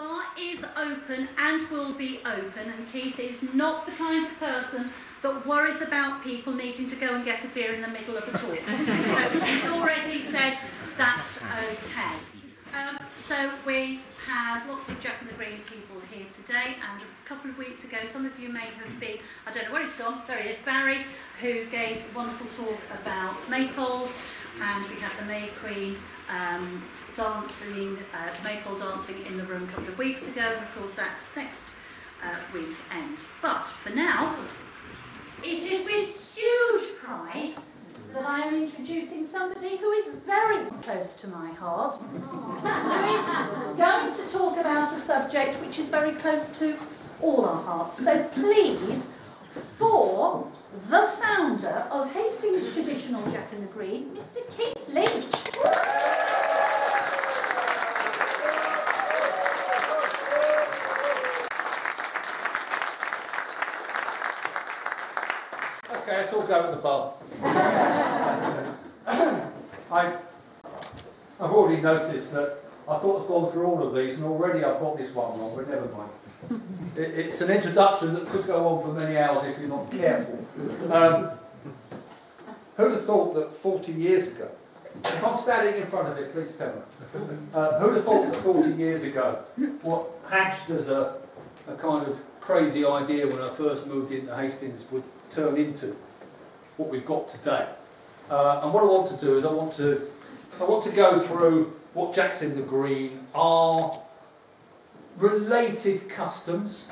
bar is open and will be open, and Keith is not the kind of person that worries about people needing to go and get a beer in the middle of a talk. so he's already said that's okay. Um, so we have lots of Jack and the Green people here today, and a couple of weeks ago, some of you may have been, I don't know where he's gone, there he is, Barry, who gave a wonderful talk about maypoles, and we had the May Queen um, dancing, uh, maypole dancing in the room a couple of weeks ago, and of course that's next uh, weekend. But for now, it is with huge pride that I am introducing somebody who is very close to my heart, who is going to talk about a subject which is very close to all our hearts. So please, for the founder of Hastings Traditional Jack and the Green, Mr Keith Leech. Okay, let's all go to the bar. I, I've already noticed that I thought I'd gone through all of these and already I've got this one wrong, but never mind. It, it's an introduction that could go on for many hours if you're not careful. Um, who'd have thought that 40 years ago, if I'm standing in front of it, please tell me, uh, who'd have thought that 40 years ago, what hatched as a, a kind of crazy idea when I first moved into Hastings would turn into what we've got today. Uh, and what I want to do is I want to I want to go through what Jacks in the Green are related customs,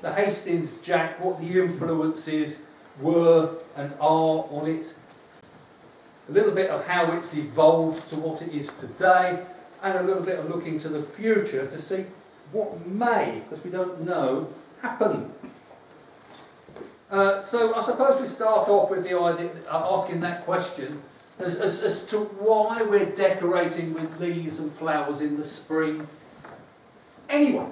the Hastings Jack, what the influences were and are on it, a little bit of how it's evolved to what it is today, and a little bit of looking to the future to see what may, because we don't know, happen. Uh, so I suppose we start off with the idea, uh, asking that question as, as, as to why we're decorating with leaves and flowers in the spring anyway.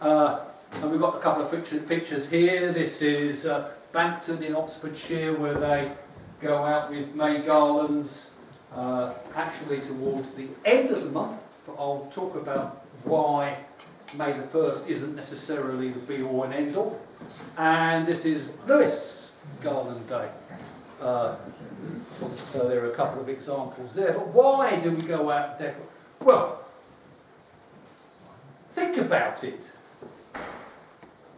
Uh, and we've got a couple of picture, pictures here. This is uh, Bampton in Oxfordshire where they go out with May garlands uh, actually towards the end of the month. But I'll talk about why May the 1st isn't necessarily the be all and end all. And this is Lewes Garland Day. Uh, so there are a couple of examples there. But why do we go out and decorate? Well, think about it.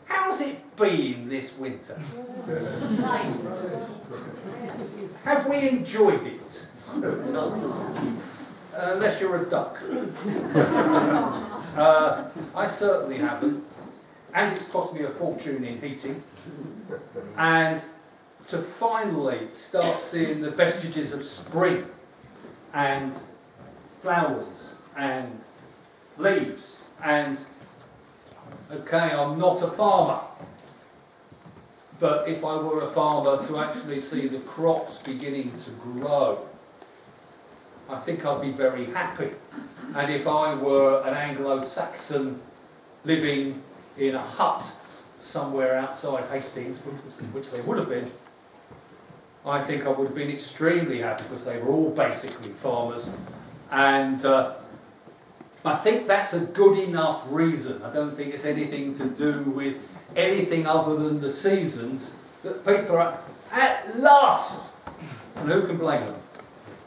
How's it been this winter? Have we enjoyed it? unless you're a duck. uh, I certainly haven't. And it's cost me a fortune in heating. And to finally start seeing the vestiges of spring and flowers and leaves and okay I'm not a farmer but if I were a farmer to actually see the crops beginning to grow I think I'd be very happy and if I were an Anglo-Saxon living in a hut somewhere outside Hastings which they would have been I think I would have been extremely happy because they were all basically farmers. And uh, I think that's a good enough reason. I don't think it's anything to do with anything other than the seasons that people are at last. And who can blame them,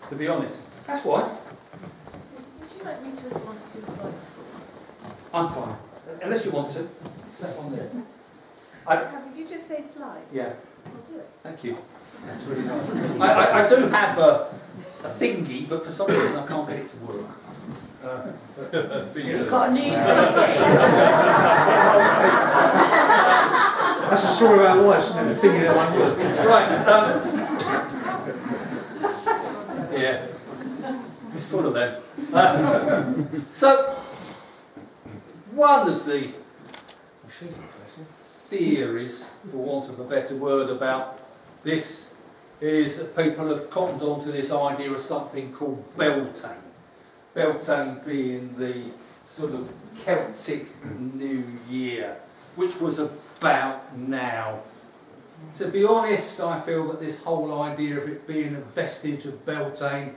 to be honest? That's why. Would you like me to advance your slides for I'm fine. Unless you want to. It's that one there. I, Have you just say slide? yeah, I'll do it. thank you. That's really nice. I, I, I do have a, a thingy, but for some reason I can't get it to work. Uh, You've got a new That's the story of our lives, isn't it? The thing that won't work. right. Um, yeah. It's full of them. Uh, so, one of the theories, for want of a better word, about this is that people have cottoned on to this idea of something called Beltane. Beltane being the sort of Celtic New Year, which was about now. To be honest, I feel that this whole idea of it being a vestige of Beltane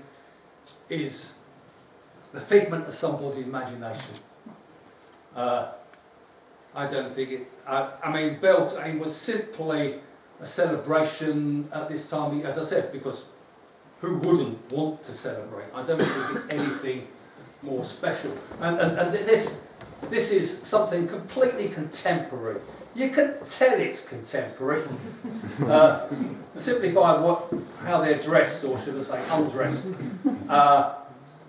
is the figment of somebody's imagination. Uh, I don't think it, I, I mean, Beltane was simply a celebration at this time, as I said, because who wouldn't want to celebrate? I don't think it's anything more special. And, and, and this, this is something completely contemporary. You can tell it's contemporary uh, simply by what, how they're dressed, or should I say undressed, uh,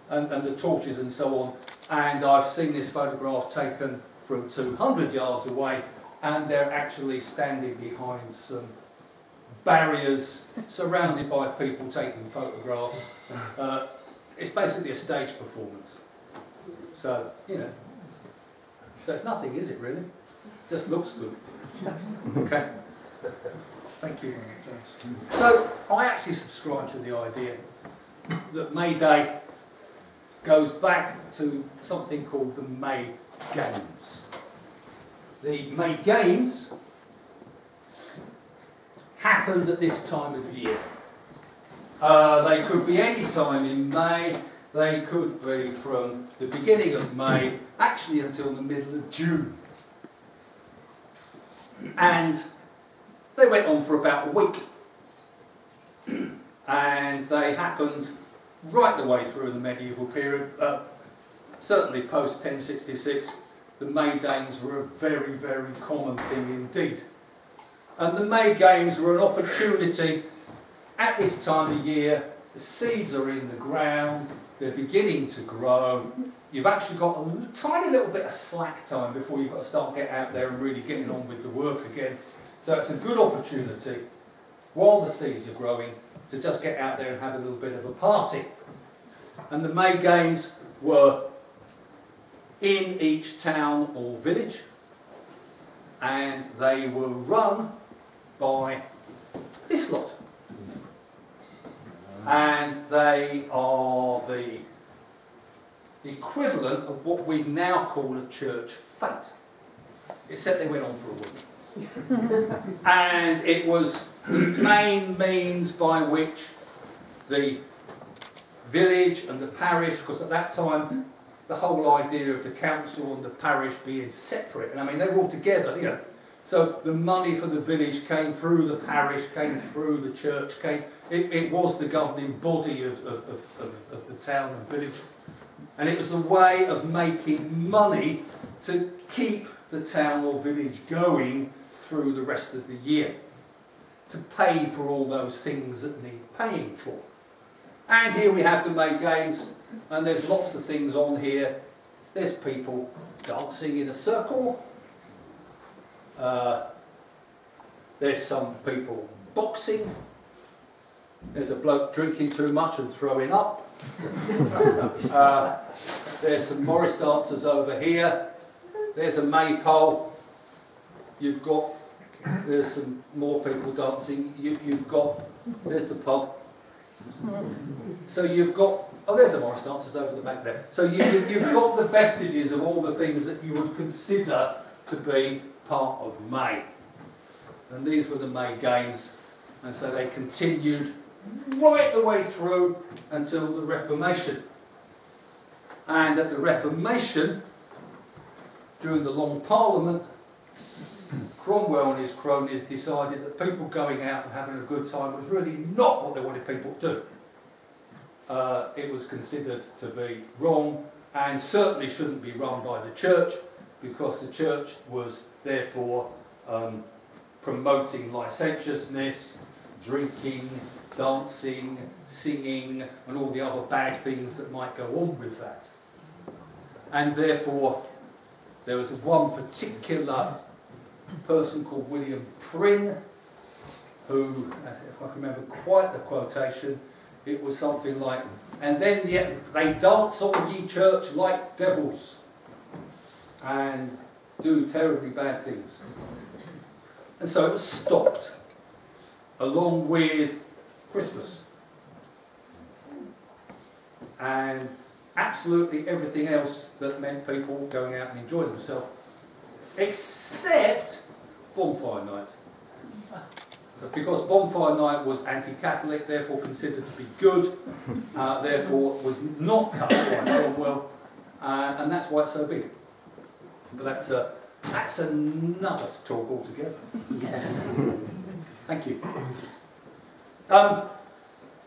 and, and the torches and so on. And I've seen this photograph taken from 200 yards away, and they're actually standing behind some barriers surrounded by people taking photographs. Uh, it's basically a stage performance. So, you know, so it's nothing, is it really? Just looks good. Okay. Thank you. So I actually subscribe to the idea that May Day goes back to something called the May Games. The May Games happened at this time of year. Uh, they could be any time in May, they could be from the beginning of May, actually until the middle of June. And they went on for about a week. and they happened right the way through the medieval period. Uh, certainly post 1066, the May Games were a very, very common thing indeed. And the May Games were an opportunity at this time of year, the seeds are in the ground, they're beginning to grow. You've actually got a tiny little bit of slack time before you've got to start getting out there and really getting on with the work again. So it's a good opportunity, while the seeds are growing, to just get out there and have a little bit of a party. And the May Games were in each town or village, and they were run by this lot. And they are the equivalent of what we now call a church fete. Except they went on for a week. and it was the main means by which the village and the parish, because at that time the whole idea of the council and the parish being separate, and I mean they were all together, you know. So the money for the village came through the parish, came through the church, came. It, it was the governing body of, of, of, of the town and village, and it was a way of making money to keep the town or village going through the rest of the year, to pay for all those things that need paying for. And here we have the May Games, and there's lots of things on here. There's people dancing in a circle. Uh, there's some people boxing. There's a bloke drinking too much and throwing up. uh, there's some Morris dancers over here. There's a maypole. You've got, there's some more people dancing. You, you've got, there's the pub. So you've got, oh there's the Morris dancers over the back there. So you, you've got the vestiges of all the things that you would consider to be part of May. And these were the May Games. And so they continued right the way through until the Reformation. And at the Reformation, during the Long Parliament, Cromwell and his cronies decided that people going out and having a good time was really not what they wanted people to do. Uh, it was considered to be wrong and certainly shouldn't be run by the church because the church was therefore um, promoting licentiousness, drinking, dancing, singing, and all the other bad things that might go on with that. And therefore, there was one particular person called William Prynne, who, uh, if I can remember quite the quotation, it was something like, and then yet they dance on ye church like devils and do terribly bad things. And so it was stopped, along with Christmas. And absolutely everything else that meant people going out and enjoying themselves, except bonfire night. Because bonfire night was anti-Catholic, therefore considered to be good, uh, therefore was not touched by Cromwell, uh, and that's why it's so big. But that's, a, that's another talk altogether. Thank you. Um,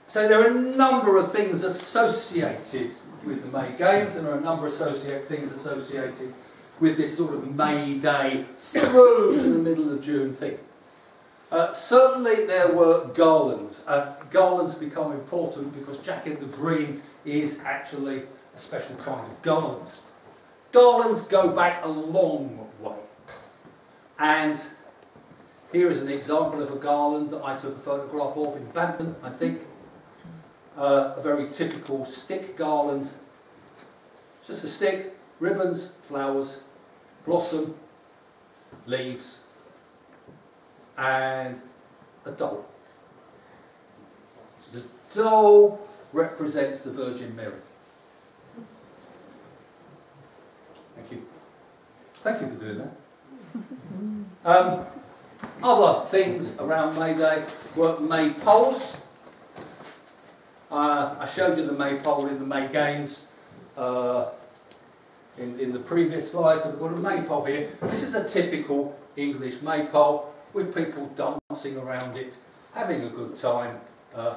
so there are a number of things associated with the May Games, and there are a number of associate things associated with this sort of May Day through to the middle of June thing. Uh, certainly there were garlands. Uh, garlands become important because Jack in the Green is actually a special kind of garland. Garlands go back a long way. And here is an example of a garland that I took a photograph of in Bampton, I think. Uh, a very typical stick garland. Just a stick, ribbons, flowers, blossom, leaves, and a doll. The doll represents the Virgin Mary. Thank you. Thank you for doing that. Um, other things around May Day were maypoles. Uh, I showed you the maypole in the May Games uh, in, in the previous slides. I've got a maypole here. This is a typical English maypole with people dancing around it, having a good time. Uh,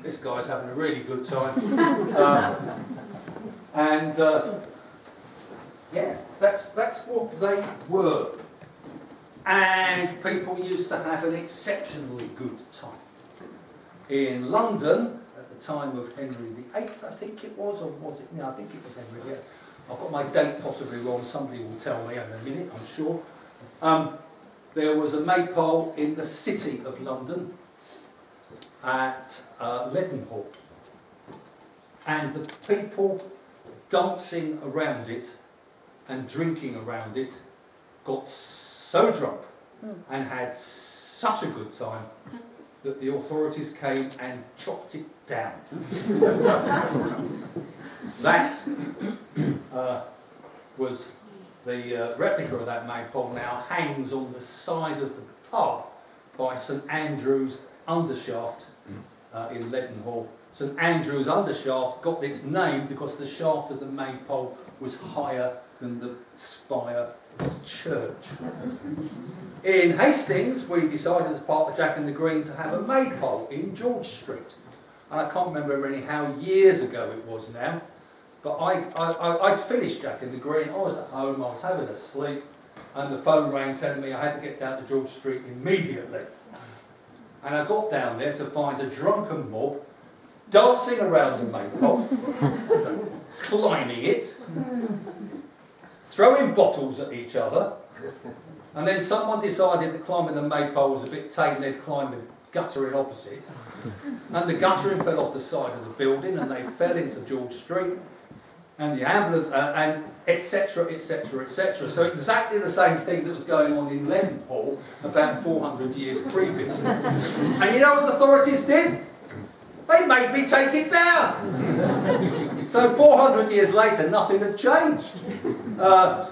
this guy's having a really good time. Uh, and uh, yeah, that's, that's what they were. And people used to have an exceptionally good time. In London, at the time of Henry VIII, I think it was, or was it? No, I think it was Henry VIII. I've got my date possibly wrong, somebody will tell me in a minute, I'm sure. Um, there was a maypole in the city of London at uh, Leadenhall. And the people dancing around it and drinking around it got so drunk and had such a good time that the authorities came and chopped it down. that uh, was the uh, replica of that maypole now hangs on the side of the pub by St Andrew's Undershaft uh, in Leadenhall. St Andrew's Undershaft got its name because the shaft of the maypole was higher than the spire of the church. In Hastings, we decided as part of Jack and the Green to have a maypole in George Street. And I can't remember really how years ago it was now, but I, I, I'd finished Jack in the Green, I was at home, I was having a sleep, and the phone rang telling me I had to get down to George Street immediately. And I got down there to find a drunken mob dancing around the maypole, climbing it, throwing bottles at each other, and then someone decided that climbing the maypole was a bit tame, they'd climb the guttering opposite. And the guttering fell off the side of the building and they fell into George Street. And the ambulance, uh, and etc., etc., etc. So exactly the same thing that was going on in Leadenhall about 400 years previously. And you know what the authorities did? They made me take it down. So 400 years later, nothing had changed. Uh,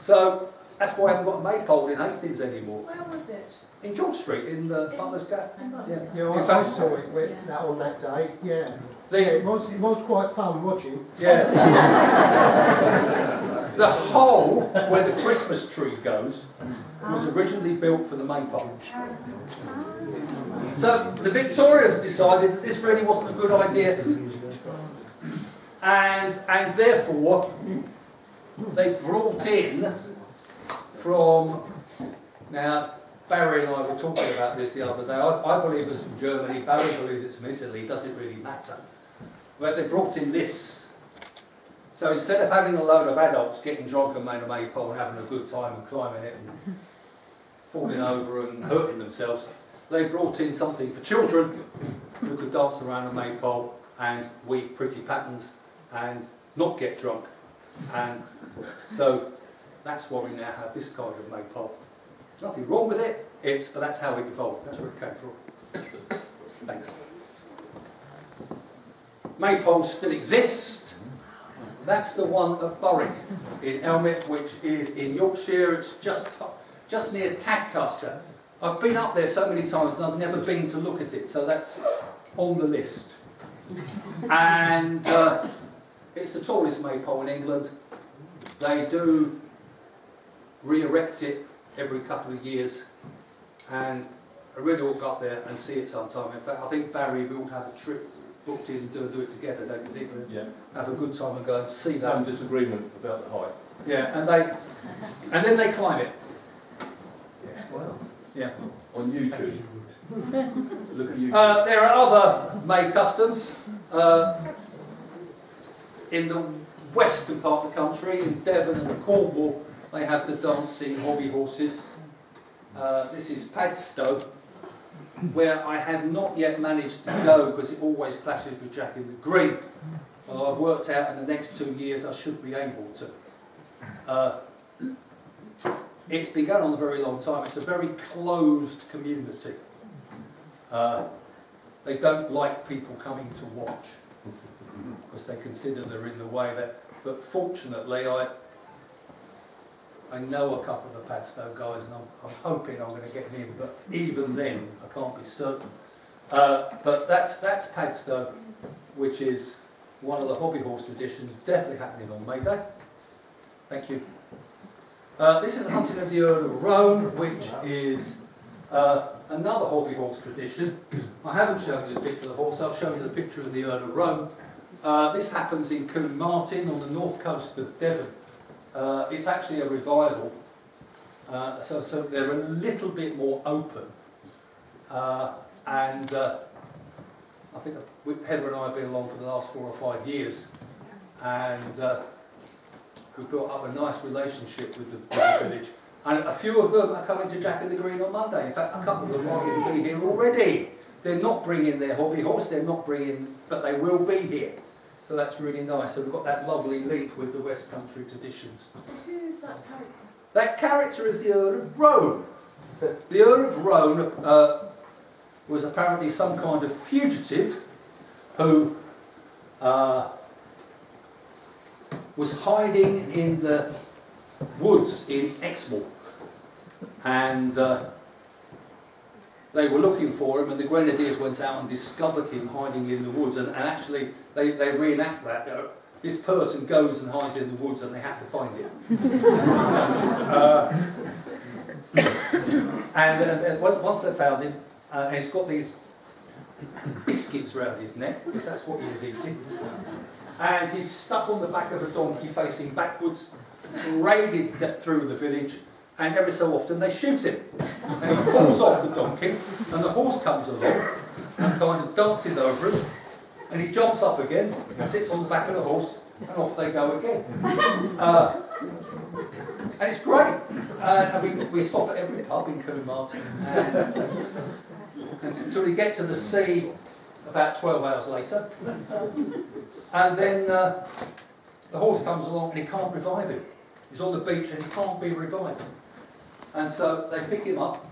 so that's why I haven't got a maypole in Hastings anymore. Where was it? In George Street, in the Butler's Gap. Yeah. Yeah, In I, I saw it with, that on that day, yeah. The- yeah, it was, it was quite fun watching. Yeah. the hole where the Christmas tree goes was originally built for the maypole. So the Victorians decided that this really wasn't a good idea. And, and therefore, they brought in from, now Barry and I were talking about this the other day, I, I believe it's from Germany, Barry believes it's from Italy, it doesn't really matter. But they brought in this. So instead of having a load of adults getting drunk and making a maypole and having a good time and climbing it and falling over and hurting themselves, they brought in something for children who could dance around a maypole and weave pretty patterns and not get drunk. And so that's why we now have this kind of maypole. There's nothing wrong with it, it's, but that's how it evolved. That's where it came from. Thanks. Maypole still exists. That's the one at Barwick in Elmet, which is in Yorkshire. It's just just near Tadcaster. I've been up there so many times and I've never been to look at it, so that's on the list. And uh, it's the tallest maypole in England. They do re-erect it every couple of years, and I really ought to go up there and see it sometime. In fact, I think Barry, we ought to have a trip booked in to do it together, don't you think? We'd Yeah, Have a good time and go and see that. some disagreement about the height. Yeah, and they, and then they climb it. Yeah. Wow. Yeah. On YouTube. Look at YouTube. Uh, there are other May customs. Uh, in the western part of the country, in Devon and Cornwall, they have the dancing hobby horses. Uh, this is Padstow, where I have not yet managed to go because it always clashes with Jack in the Green. Well, I've worked out in the next two years I should be able to. Uh, it's been going on a very long time. It's a very closed community. Uh, they don't like people coming to watch because they consider they're in the way. That, but fortunately, I I know a couple of the Padstow guys, and I'm, I'm hoping I'm going to get in. But even then, I can't be certain. Uh, but that's that's Padstow, which is one of the hobby horse traditions, definitely happening on May Day. Thank you. Uh, this is hunting of the Earl of Rone, which is uh, another hobby horse tradition. I haven't shown you the picture of the horse, I've shown you the picture of the Earl of Rone. Uh, this happens in Combe Martin on the north coast of Devon. Uh, it's actually a revival, uh, so, so they're a little bit more open. Uh, and uh, I think Heather and I have been along for the last four or five years, and uh, we built up a nice relationship with the, with the village. And a few of them are coming to Jack and the Green on Monday. In fact, a couple of them might even be here already. They're not bringing their hobby horse, they're not bringing, but they will be here. So that's really nice. So we've got that lovely link with the West Country traditions. So who is that character? That character is the Earl of Rone. The Earl of Rone uh, was apparently some kind of fugitive who uh, was hiding in the woods in Exmoor. And uh, they were looking for him, and the Grenadiers went out and discovered him hiding in the woods. And, and actually, they, they reenact that. You know, this person goes and hides in the woods, and they have to find him. Uh, and, and, and once, once they found him, uh, and he's got these biscuits round his neck, because that's what he was eating. And he's stuck on the back of a donkey facing backwards, raided de- through the village, and every so often they shoot him. And he falls off the donkey, and the horse comes along and kind of dances over him, and he jumps up again and sits on the back of the horse, and off they go again. Uh, and it's great. Uh, and we, we stop at every pub in Combe Martin. And, and until we get to the sea about 12 hours later. And then uh, the horse comes along and he can't revive him. He's on the beach and he can't be revived. And so they pick him up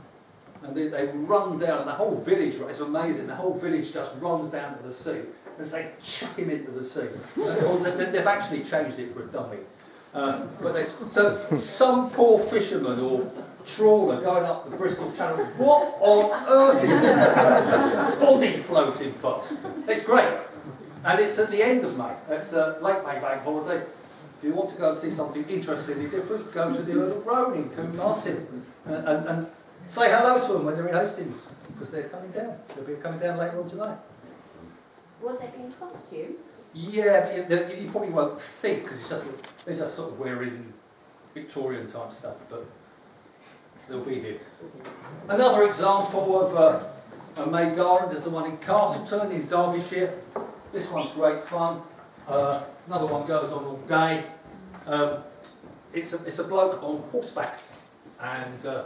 and they, they run down. The whole village, right, it's amazing, the whole village just runs down to the sea as they chuck him into the sea. Or they- They've actually changed it for a dummy. Uh, but they, so some poor fisherman or trawler going up the Bristol Channel, what on earth is that? Body floating past. It's great. And it's at the end of May. It's uh, late May bank holiday. If you want to go and see something interestingly different, go to the Earl of Rone in Combe Martin and, and, and say hello to them when they're in Hastings because they're coming down. They'll be coming down later on tonight. In costume? Yeah, but you, you- probably won't think because it's just they're just sort of wearing Victorian type stuff, but they'll be here. Another example of uh, a May garland is the one in Castleton in Derbyshire. This one's great fun. Uh, another one goes on all day. Um, it's a it's a bloke on horseback, and uh,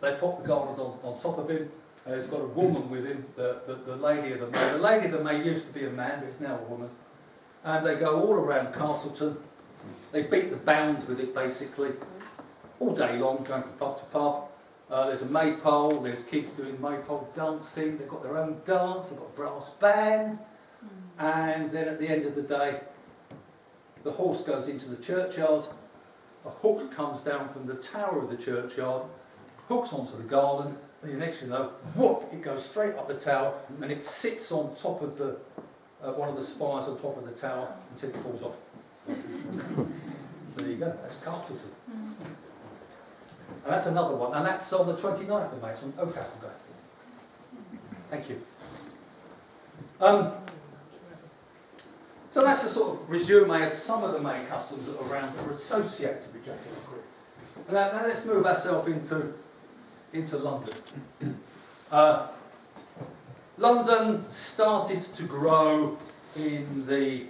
they pop the garland on, on top of him. Uh, he's got a woman with him, the, the, the lady of the May. The lady of the May used to be a man, but it's now a woman. And they go all around Castleton. They beat the bounds with it basically, all day long, going from pub to pub. Uh, there's a maypole, there's kids doing maypole dancing, they've got their own dance, they've got a brass band. And then at the end of the day, the horse goes into the churchyard, a hook comes down from the tower of the churchyard, hooks onto the garland, and the next you know, whoop, it goes straight up the tower, and it sits on top of the, uh, one of the spires on top of the tower until it falls off. there you go. that's Castleton. And that's another one, and that's on the 29th of May, it's on Day. Thank you. Um, so that's a sort of resume of some of the main customs that are around that are associated with Green. And now, now let's move ourselves into, into London. Uh, London started to grow in the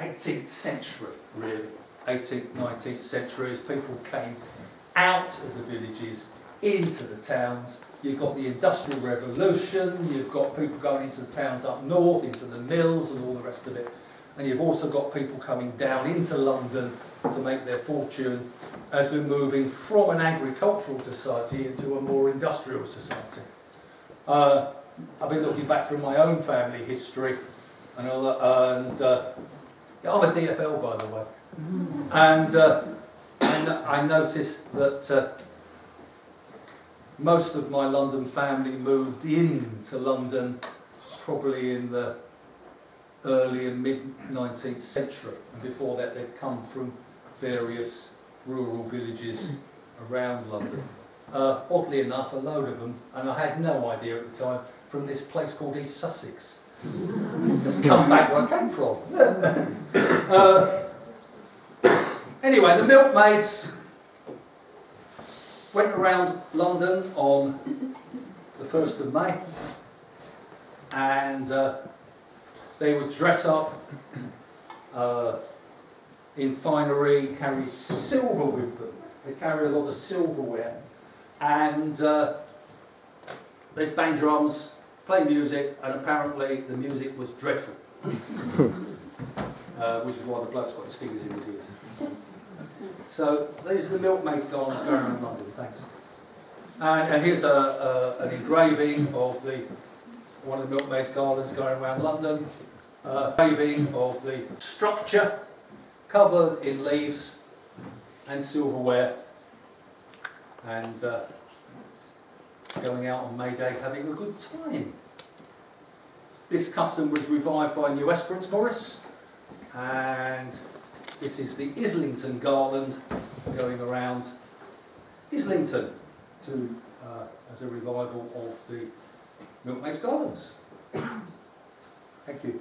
18th century, really. 18th, 19th century, as people came out of the villages into the towns. You've got the Industrial Revolution, you've got people going into the towns up north, into the mills and all the rest of it. And you've also got people coming down into London to make their fortune as we're moving from an agricultural society into a more industrial society. Uh, I've been looking back through my own family history and all that, and uh, yeah, I'm a DFL by the way. And uh, I, I noticed that uh, most of my London family moved into London probably in the early and mid 19th century. And before that, they'd come from various rural villages around London. Uh, oddly enough, a load of them, and I had no idea at the time, from this place called East Sussex. Just come back where I came from. uh, anyway, the milkmaids went around London on the 1st of May and uh, they would dress up uh, in finery, carry silver with them. They carry a lot of silverware and uh, they'd bang drums, play music, and apparently the music was dreadful. uh, which is why the bloke's got his fingers in his ears. So these are the milkmaid garlands going around London, thanks. And, and here's a, a, an engraving of the one of the milkmaid's garlands going around London. Uh, of the structure covered in leaves and silverware and uh, going out on May Day having a good time. This custom was revived by New Esperance Morris and this is the Islington garland going around Islington to, uh, as a revival of the Milkmaid's Garlands. Thank you.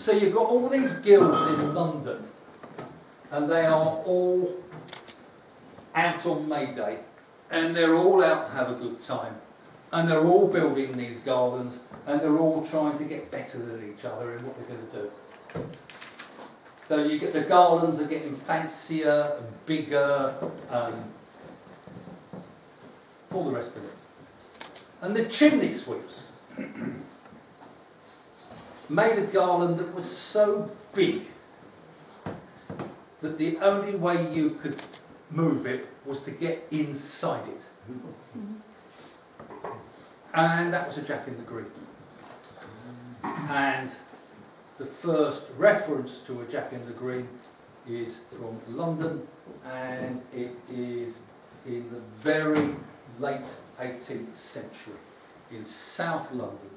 So you've got all these guilds in London and they are all out on May Day and they're all out to have a good time and they're all building these garlands and they're all trying to get better than each other in what they're going to do. So you get the garlands are getting fancier and bigger and all the rest of it. And the chimney sweeps made a garland that was so big that the only way you could move it was to get inside it. And that was a Jack in the Green. And the first reference to a Jack in the Green is from London and it is in the very late 18th century in South London.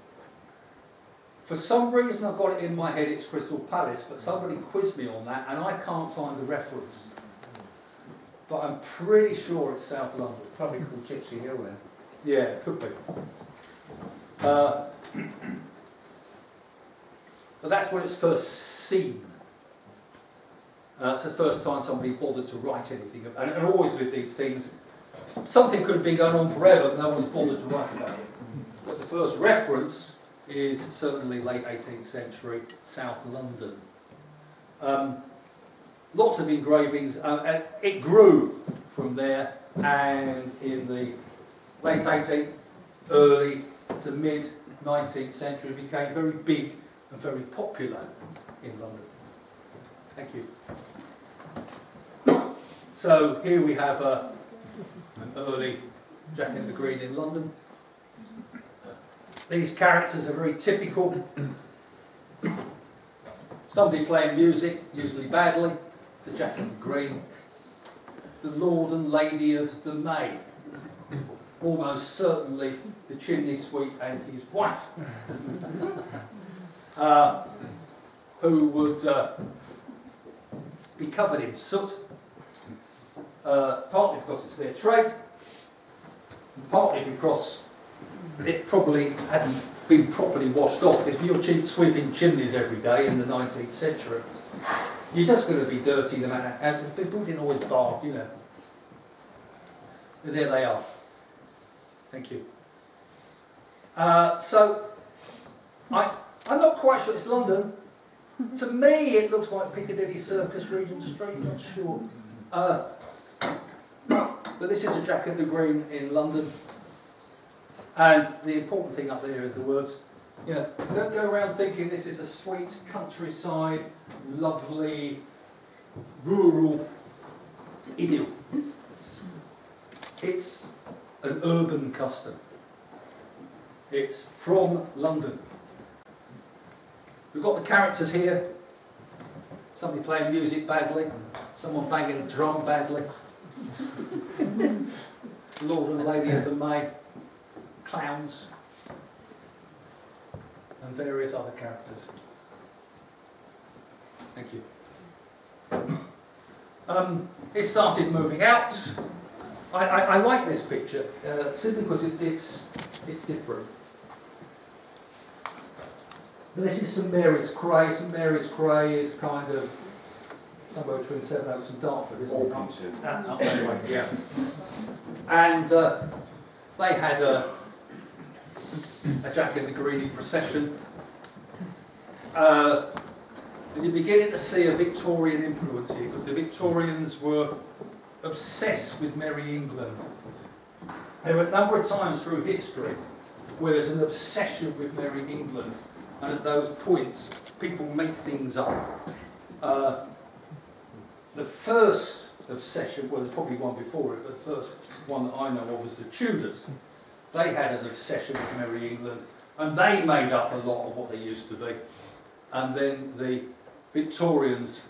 For some reason I've got it in my head it's Crystal Palace, but somebody quizzed me on that and I can't find the reference. But I'm pretty sure it's South London. Probably called Gypsy Hill then. Yeah, it could be. Uh, but that's when it's first seen. Uh, it's the first time somebody bothered to write anything. And, and always with these things, something could have been going on forever, but no one's bothered to write about it. But the first reference is certainly late 18th century, South London. Um, lots of engravings, uh, it grew from there, and in the late 18th, early to mid 19th century became very big and very popular in London. Thank you. So here we have a, an early Jack in the Green in London. These characters are very typical. Somebody playing music, usually badly, the Jack in Green. The Lord and Lady of the May, almost certainly the chimney sweep and his wife. uh, who would uh, be covered in soot, uh, partly because it's their trade, and partly because it probably hadn't been properly washed off. If you're sweeping chimneys every day in the 19th century, you're just going to be dirty no matter how. People didn't always bath, you know. But there they are. Thank you. Uh, so, I, I'm not quite sure it's London. to me, it looks like Piccadilly Circus, Regent Street, not sure. Uh, but this is a Jack of the Green in London. And the important thing up there is the words. You know, don't go around thinking this is a sweet countryside, lovely, rural idyll. It's an urban custom. It's from London. We've got the characters here. Somebody playing music badly, someone banging a drum badly. Lord and Lady of the May, clowns, and various other characters. Thank you. Um, it started moving out. I, I, I like this picture uh, simply because it, it's, it's different. But this is St Mary's Cray. St Mary's Cray is kind of somewhere between Sevenoaks and Dartford, isn't it? Orpington. Up that way, yeah. And uh, they had a, a Jack in the Greeny procession. Uh, and you're beginning to see a Victorian influence here because the Victorians were obsessed with Merry England. There were a number of times through history where there's an obsession with Merry England, and at those points, people make things up. Uh, the first obsession, well, there's probably one before it, but the first one that I know of was the Tudors. They had an obsession with Merry England, and they made up a lot of what they used to be. And then the Victorians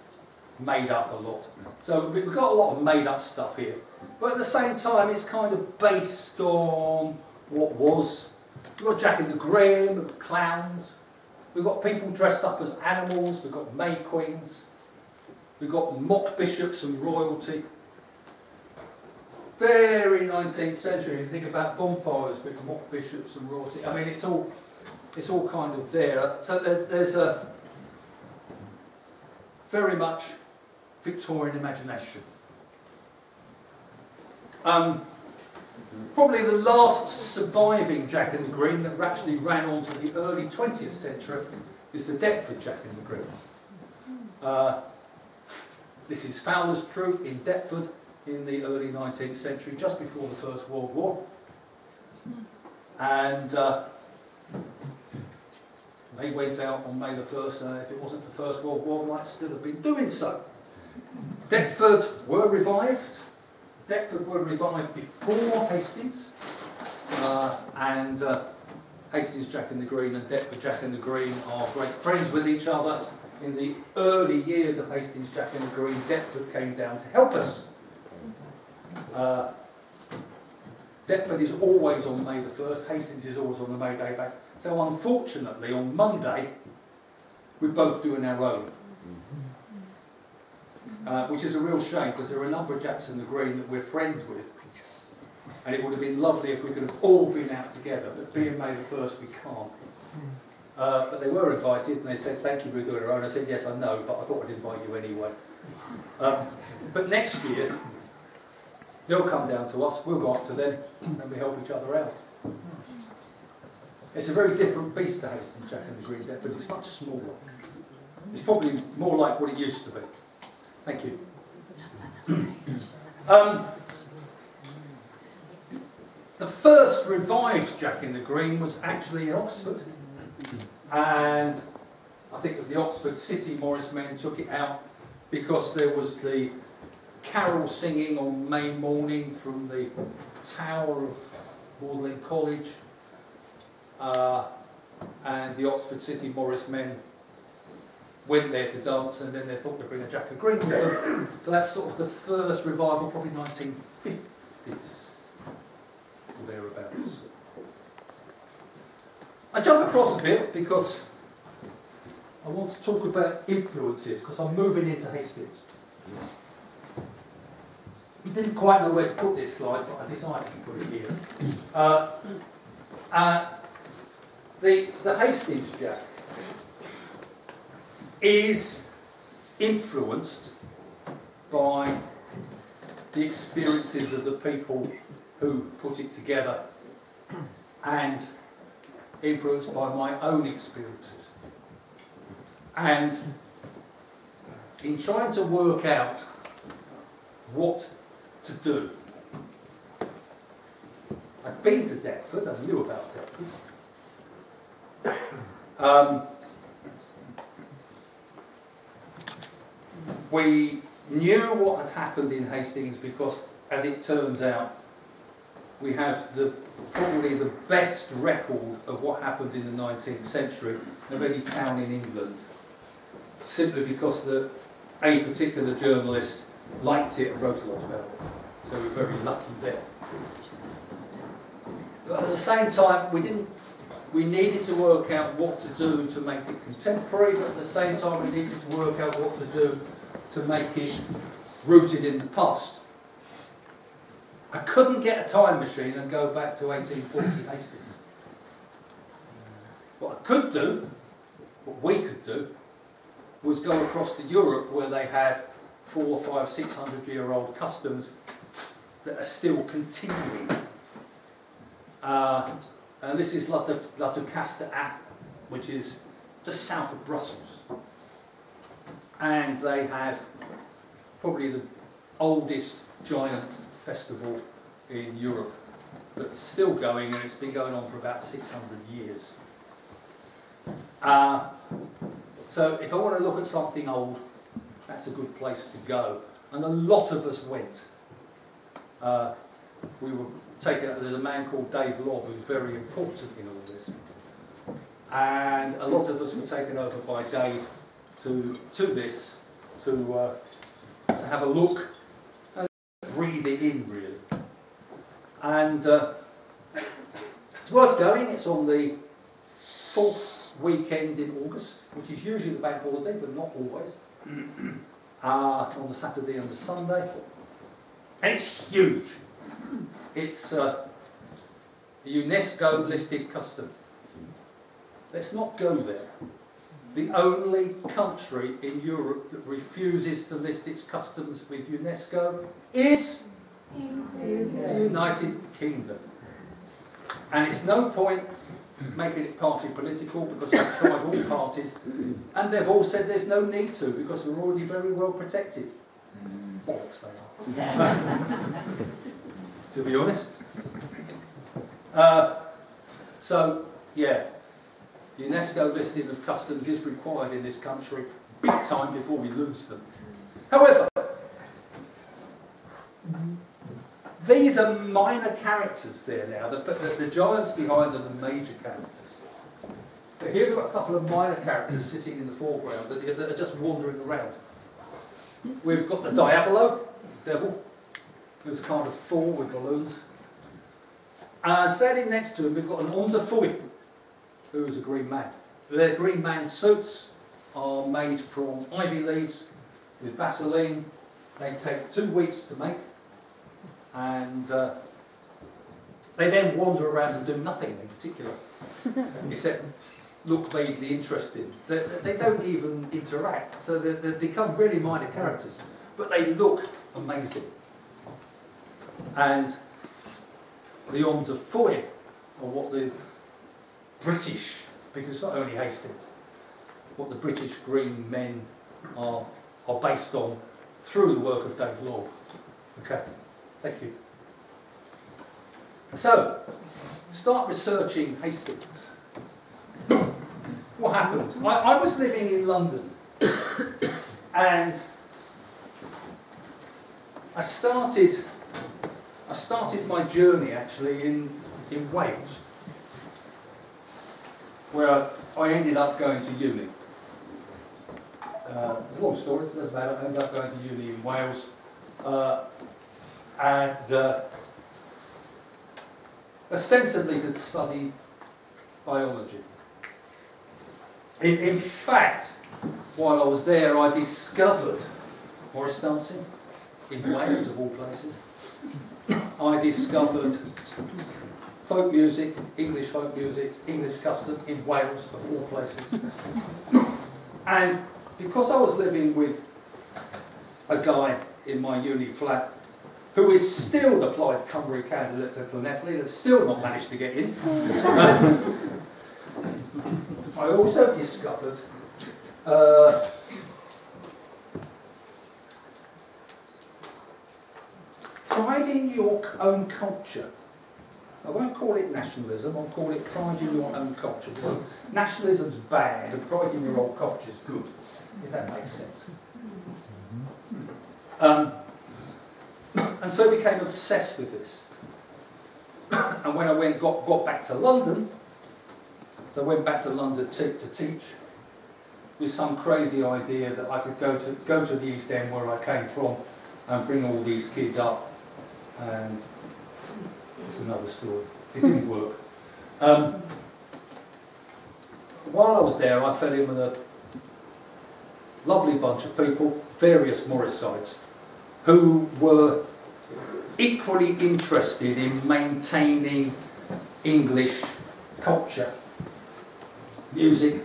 made up a lot. So we've got a lot of made up stuff here. But at the same time, it's kind of based on what was. We've got Jack in the Green, we've got clowns, we've got people dressed up as animals, we've got May Queens, we've got mock bishops and royalty. Very 19th century, you think about bonfires with mock bishops and royalty. I mean, it's all, it's all kind of there. So there's, there's a very much Victorian imagination. Um, probably the last surviving Jack in the Green that actually ran on to the early 20th century is the Deptford Jack in the Green. Uh, this is Fowler's Troop in Deptford in the early 19th century, just before the First World War. And uh, they went out on May the 1st, and if it wasn't for the First World War, might still have been doing so. Deptford were revived. Deptford were revived before Hastings, uh, and uh, Hastings Jack in the Green and Deptford Jack in the Green are great friends with each other. In the early years of Hastings Jack in the Green, Deptford came down to help us. Uh, Deptford is always on May the 1st, Hastings is always on the May Day back. So unfortunately, on Monday, we're both doing our own. Uh, which is a real shame because there are a number of Jacks in the Green that we're friends with. And it would have been lovely if we could have all been out together, but being May the 1st, we can't. Uh, but they were invited and they said, thank you, our own. I said, yes, I know, but I thought I'd invite you anyway. Um, but next year, they'll come down to us, we'll go up to them, and we help each other out. It's a very different beast to Hastings Jack and the Green Dead, but it's much smaller. It's probably more like what it used to be. Thank you. um, the first revived Jack in the Green was actually in Oxford. And I think it was the Oxford City Morris men took it out because there was the carol singing on May morning from the tower of Magdalen College. Uh, and the Oxford City Morris men went there to dance and then they thought they'd bring a Jack of Green with them. So that's sort of the first revival, probably 1950s or thereabouts. I jump across a bit because I want to talk about influences because I'm moving into Hastings. Didn't quite know where to put this slide, but I decided to put it here. Uh, uh, the, the Hastings Jack is influenced by the experiences of the people who put it together and influenced by my own experiences. And in trying to work out what to do, I'd been to Deptford, I knew about Deptford. Um, we knew what had happened in Hastings because, as it turns out, we have the, probably the best record of what happened in the 19th century of any town in England, simply because the, a particular journalist liked it and wrote a lot about it. So we're very lucky there. But at the same time, we didn't. We needed to work out what to do to make it contemporary, but at the same time, we needed to work out what to do to make it rooted in the past. I couldn't get a time machine and go back to 1840 Hastings. What I could do, what we could do, was go across to Europe where they have four, five, six hundred year old customs that are still continuing. Uh, and this is La, La App, which is just south of Brussels. And they have probably the oldest giant festival in Europe that's still going and it's been going on for about 600 years. Uh, so if I want to look at something old, that's a good place to go. And a lot of us went. Uh, we were taken, there's a man called Dave Lobb who's very important in all this. And a lot of us were taken over by Dave to, to this, to, uh, to have a look and breathe it in really. And uh, it's worth going, it's on the fourth weekend in August, which is usually the bank holiday, but not always. uh, on the Saturday and the Sunday. And it's huge. It's uh, a UNESCO listed custom. Let's not go there. The only country in Europe that refuses to list its customs with UNESCO is the United Kingdom. And it's no point making it party political because I've tried all parties and they've all said there's no need to because we're already very well protected. Bollocks they are. to be honest. Uh, so, yeah, UNESCO listing of customs is required in this country big time before we lose them. However, these are minor characters there now. The, the, the giants behind them are the major characters. But here we've got a couple of minor characters sitting in the foreground that, that are just wandering around. We've got the Diabolo, devil, who's kind of fool with balloons. And standing next to him, we've got an Onda Fui, who is a green man. Their green man suits are made from ivy leaves with Vaseline. They take two weeks to make and uh, they then wander around and do nothing in particular, except look vaguely interested. They, they don't even interact, so they, they become really minor characters, but they look amazing. And the Homme de Foy, or what the British, because it's not only Hastings, what the British Green Men are, are based on through the work of Dave Lobb. Okay. Thank you. So, start researching Hastings. What happened? I, I was living in London and I started I started my journey actually in, in Wales where I ended up going to uni. Uh, it's a long story, doesn't matter. I ended up going to uni in Wales. Uh, and uh, ostensibly to study biology. In, in fact, while I was there, I discovered Morris dancing in Wales, of all places. I discovered folk music, English folk music, English custom in Wales, of all places. And because I was living with a guy in my uni flat who is still the Plaid Cymru candidate for Llanelli and has still not managed to get in, I also discovered uh, pride in your own culture. I won't call it nationalism, I'll call it pride in your own culture. Because nationalism's bad and pride in your own culture is good, if that makes sense. Um, and so I became obsessed with this. And when I went, got, got back to London, so I went back to London to, to teach with some crazy idea that I could go to, go to the East End where I came from and bring all these kids up. And it's another story. It didn't work. Um, while I was there, I fell in with a lovely bunch of people, various Morris Morrisites, who were equally interested in maintaining English culture, music,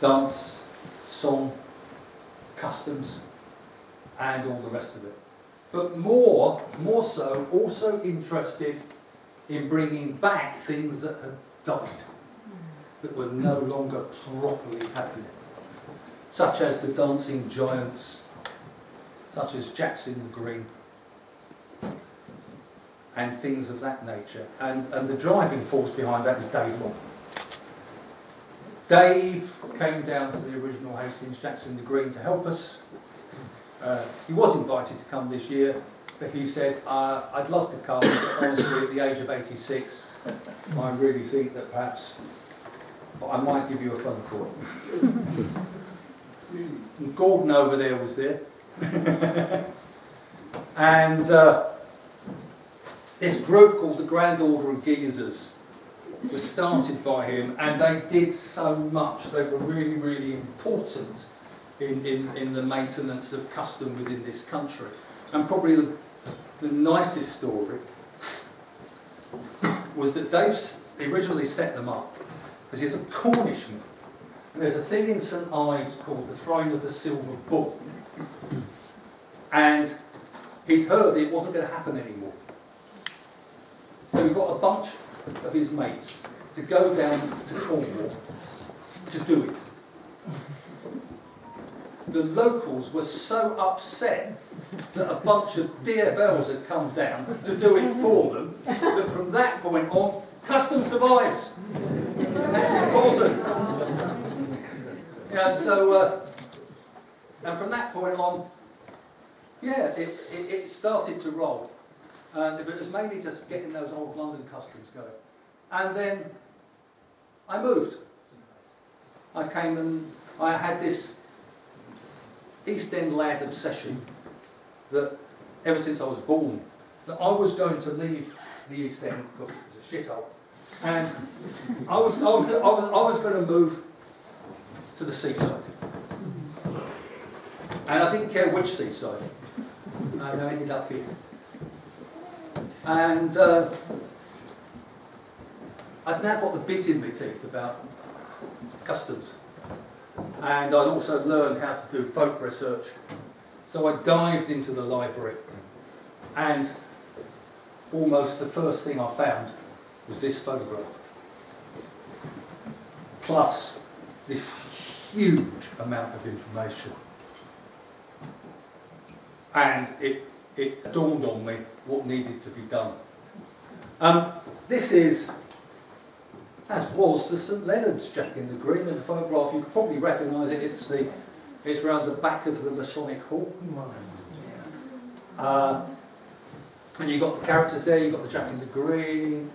dance, song, customs, and all the rest of it. But more, more so, also interested in bringing back things that had died, that were no longer properly happening, such as the dancing giants, such as Jacks in the Green, and things of that nature. And, and the driving force behind that is Dave. Dave came down to the original Hastings Jack in the Green to help us. Uh, he was invited to come this year, but he said, uh, I'd love to come, but honestly, at the age of 86, I really think that perhaps I might give you a phone call. Gordon over there was there. and uh, this group called the Grand Order of Guizers was started by him, and they did so much. They were really, really important in, in, in the maintenance of custom within this country. And probably the, the nicest story was that Dave originally set them up because he's a Cornishman. And there's a thing in St Ives called the Throwing of the Silver Ball. And he'd heard it wasn't going to happen anymore. So he got a bunch of his mates to go down to Cornwall to do it. The locals were so upset that a bunch of DFLs had come down to do it for them that from that point on, custom survives. That's important. Yeah, so, uh, and from that point on, yeah, it, it, it started to roll. And it was mainly just getting those old London customs going. And then I moved. I came and I had this East End lad obsession that ever since I was born, that I was going to leave the East End because it was a shithole. And I was, I was, I was, I was going to move to the seaside. And I didn't care which seaside. And I ended up here. And uh, I'd now got the bit in my teeth about customs. And I'd also learned how to do folk research. So I dived into the library. And almost the first thing I found was this photograph. Plus this huge amount of information. And it, it dawned on me what needed to be done. Um, this is, as was the St Leonard's Jack in the Green in the photograph. You could probably recognise it. It's the, it's round the back of the Masonic Hall. Uh, and you've got the characters there. You've got the Jack in the Green.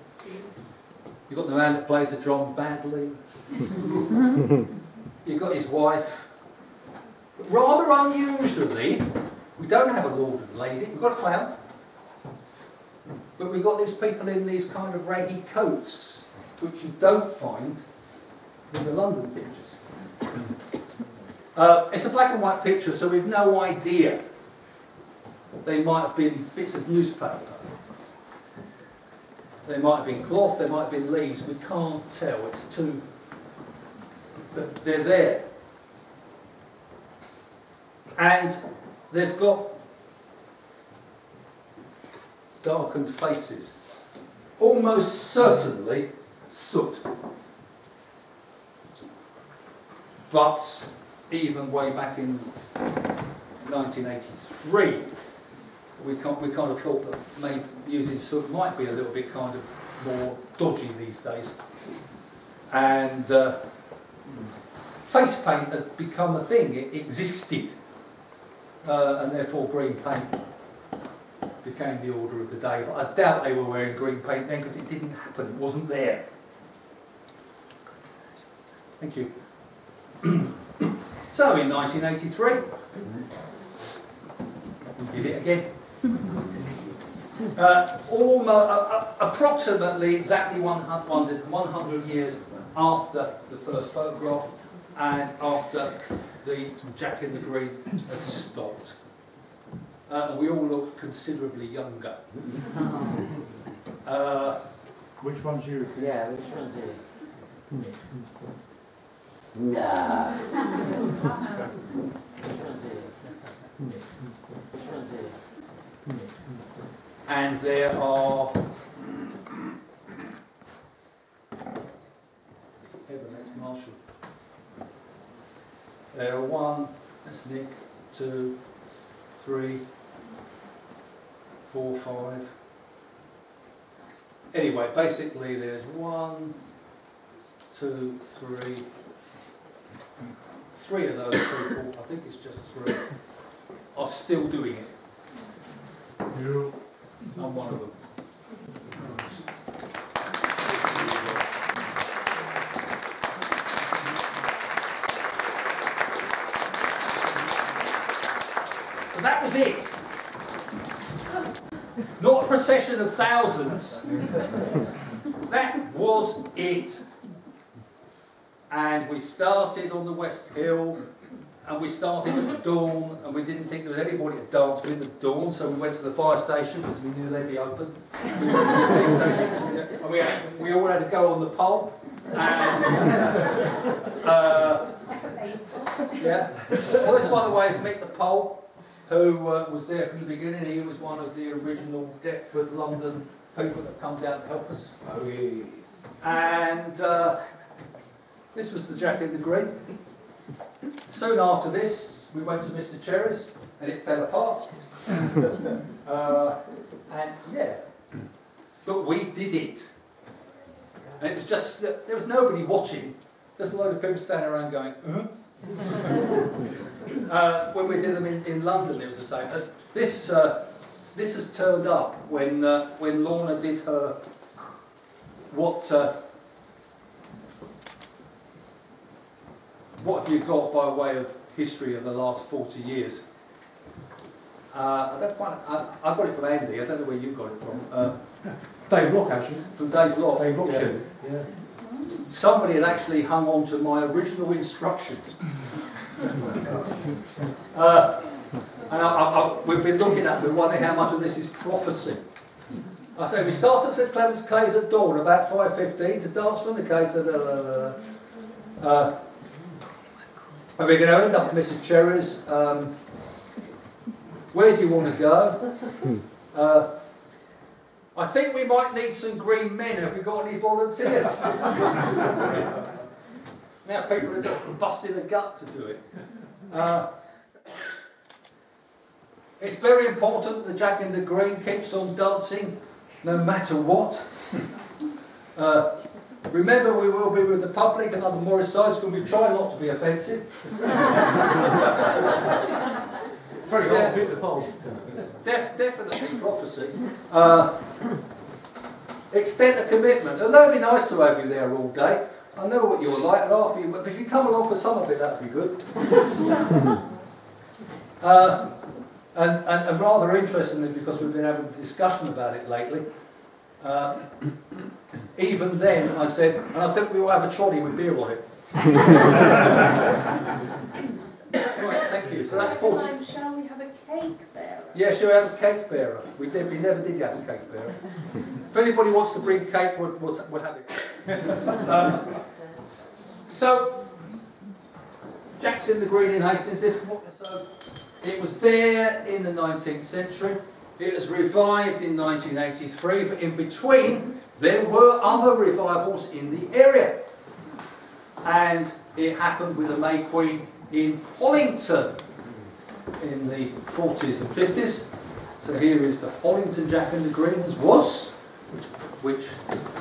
You've got the man that plays the drum badly. You've got his wife. Rather unusually, we don't have a lord and lady. We've got a clown. But we've got these people in these kind of raggy coats, which you don't find in the London pictures. Uh, it's a black and white picture, so we've no idea. They might have been bits of newspaper. They might have been cloth, they might have been leaves. We can't tell. It's too. But they're there. And they've got darkened faces. Almost certainly soot. But even way back in 1983, we, kind of thought that maybe using soot might be a little bit kind of more dodgy these days. And uh, face paint had become a thing, it existed. Uh, and therefore green paint became the order of the day. But I doubt they were wearing green paint then because it didn't happen, it wasn't there. Thank you. so in 1983, we did it again. Uh, almost, uh, uh, approximately exactly 100, 100 years after the first photograph and after the Jack in the Green had stopped. Uh, and we all looked considerably younger. Uh, Which one's you? Yeah, which one's it? nah. Which one's it? Which one's it? and there are Heaven, that's Marshall. There are one, that's Nick, two, three, four, five. Anyway, basically there's one, two, three, three of those people, I think it's just three, are still doing it. You. I'm one of them. But that was it. Not a procession of thousands. That was it. And we started on the West Hill, and we started at dawn, and we didn't think there was anybody to dance with at dawn, so we went to the fire station because we knew they'd be open. and we, had, we all had to go on the pole. And, uh, yeah. Well, this, by the way, is Mick the Pole, who uh, was there from the beginning. He was one of the original Deptford, London people that come down to help us. Oh, yeah. And uh, this was the Jack in the Green. Soon after this, we went to Mr. Cherry's and it fell apart. uh, and yeah, but we did it. And it was just, that there was nobody watching, just a load of people standing around going, huh? Uh, when we did them in, in London, it was the same. Uh, this, uh, this has turned up when, uh, when Lorna did her, what, uh, what have you got by way of history of the last 40 years? Uh, I don't I, I got it from Andy, I don't know where you got it from. Uh, Dave Lobb, actually. from Dave Lobb. Dave Lobb yeah. Yeah. Somebody had actually hung on to my original instructions. uh, and I, I, we've been looking at, we're wondering how much of this is prophecy. I say, we start at St Clement's Caves at dawn, about 5.15, to dance from the quays. Da, da, da, da. Uh, and we're going to end up at Mr Cherry's. Um, where do you want to go? Uh, I think we might need some green men. Have we got any volunteers? now people are just busting a gut to do it. Uh, it's very important that the Jack in the Green keeps on dancing no matter what. Uh, remember, we will be with the public and other Morris sides when we try not to be offensive. Very hard to beat the. Def, definitely prophecy. Uh, extent of commitment. Although it'd be nice to have you there all day. I know what you're like, and half you, but if you come along for some of it, that'd be good. uh, and, and, and rather interestingly, because we've been having a discussion about it lately, uh, even then I said, and I think we will have a trolley with beer on it. Right, thank you. So that's 40. Shall we have a cake bearer? Yes, you have a cake bearer. We, did, we never did have a cake bearer. If anybody wants to bring cake, we'll, we'll, we'll have it. um, so, Jack in the Green in Hastings, this, so it was there in the 19th century. It was revived in 1983, but in between, there were other revivals in the area. And it happened with the May Queen in Hollington in the 40s and 50s. So here is the Hollington Jack and the Greens was, which, which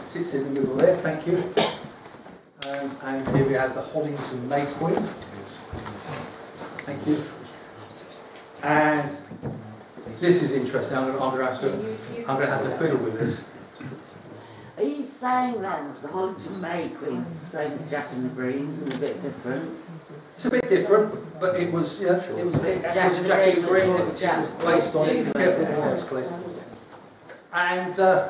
sits in the middle there, thank you. Um, and here we have the Hollington May Queen. Thank you. And this is interesting, I'm going to have to, I'm going to have to fiddle with this. Are you saying then that the Hollington May Queen's the same as Jack and the Greens and a bit different? It's a bit different, but it was, yeah, it was, it Jack was a and Jack and the the Green, Green was was Jack. based on it, be careful Yeah. what it's placed. And, uh,